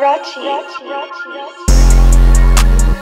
Rachi. Rachi. Rachi. Rachi.